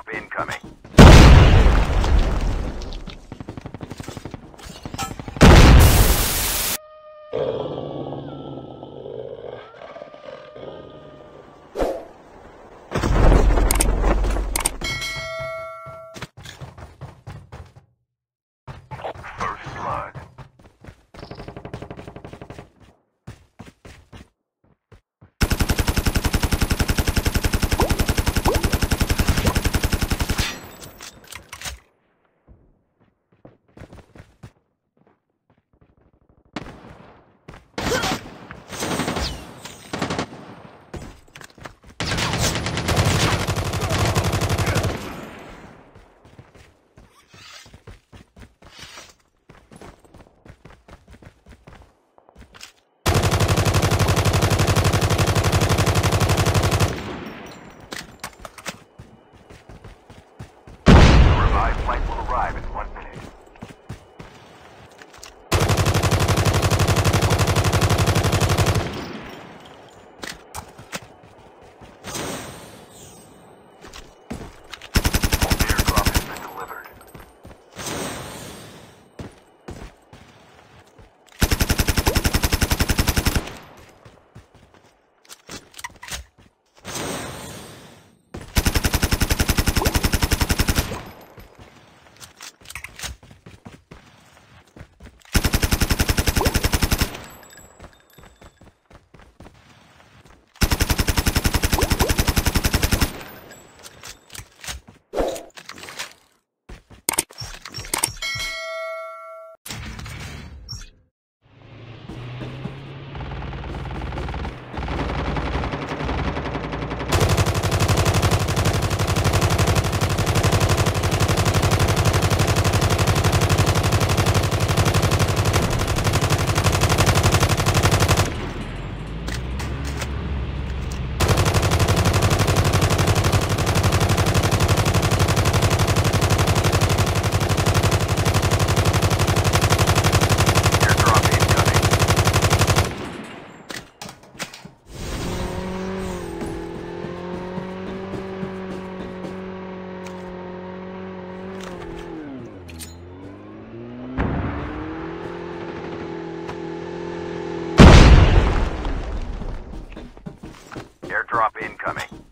Airdrop incoming. Airdrop incoming.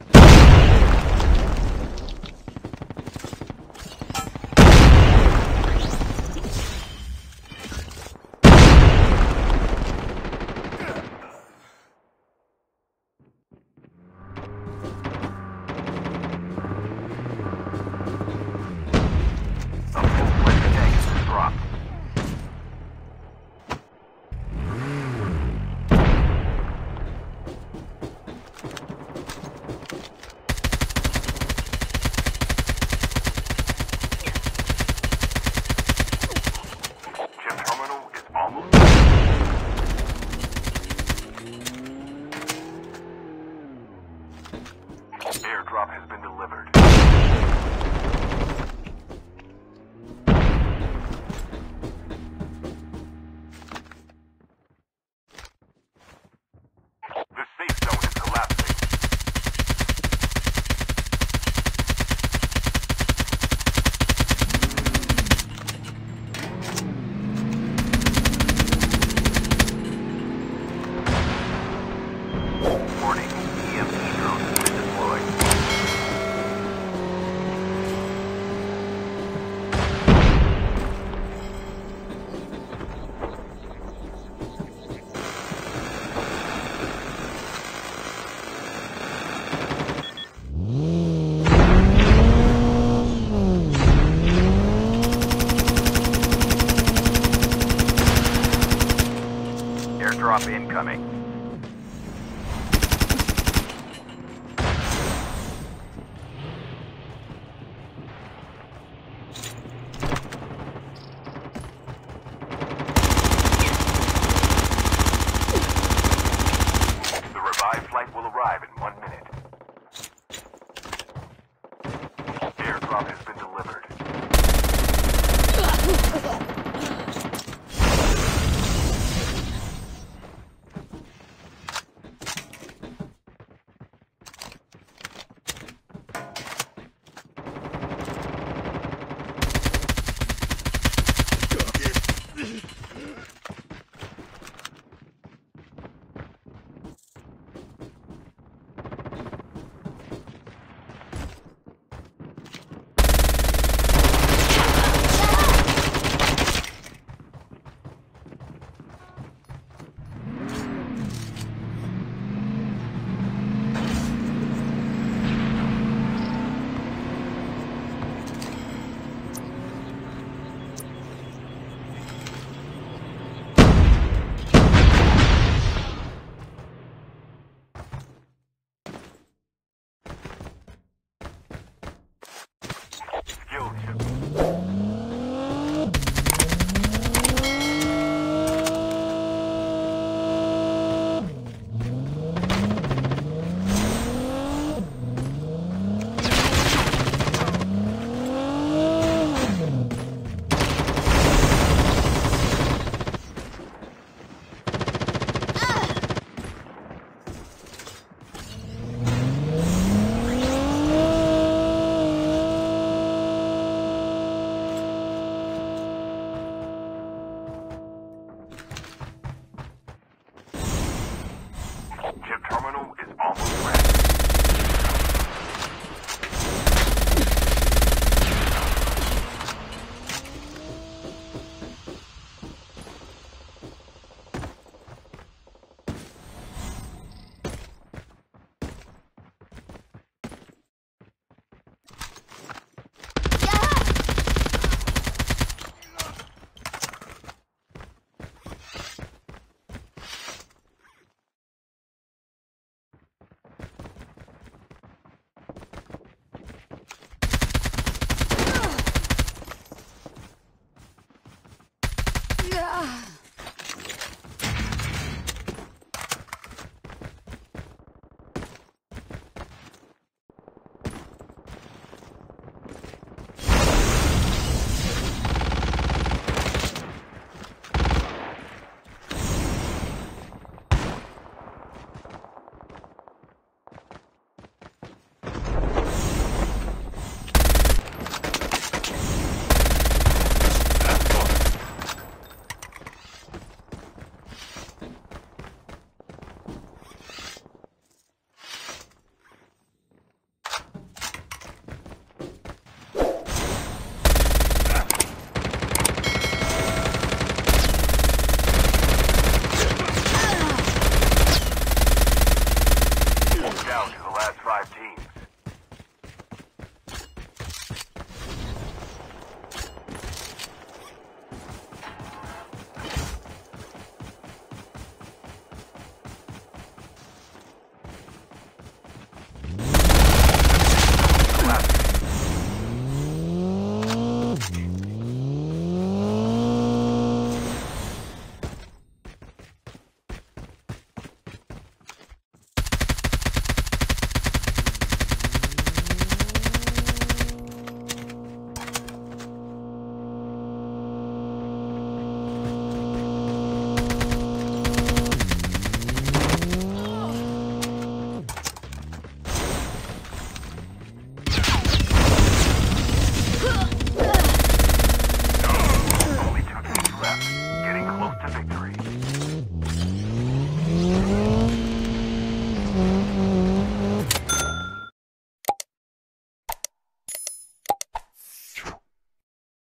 Incoming.